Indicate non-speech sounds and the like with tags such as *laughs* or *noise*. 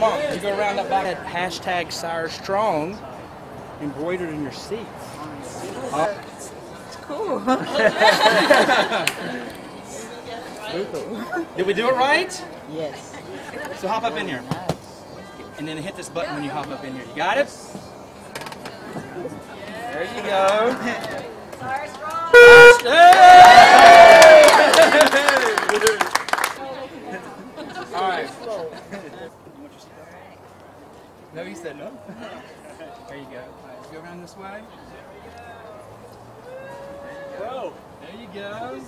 That hashtag Sire Strong embroidered in your seats. It's Cool. *laughs* did we do it right? yes. So hop up in here. And then hit this button when you hop up in here. You got it? There you go. *laughs* Right. No, you said no. There you go. Right, let's go around this way. There you go. There you go.